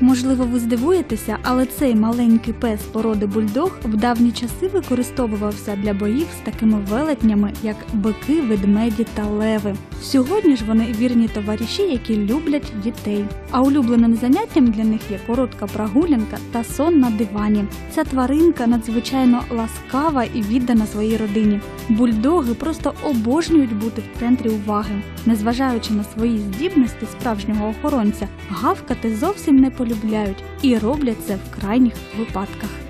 Можливо, ви здивуєтеся, але цей маленький пес породи бульдог в давні часи використовувався для боїв з такими велетнями, як бики, ведмеді та леви. Сьогодні ж вони вірні товариші, які люблять дітей. А улюбленим заняттям для них є коротка прогулянка та сон на дивані. Ця тваринка надзвичайно ласкава і віддана своїй родині. Бульдоги просто обожнюють бути в центрі уваги, незважаючи на свої здібності справжнього охоронця, гавкати зовсім не полюбляють і роблять це в крайніх випадках.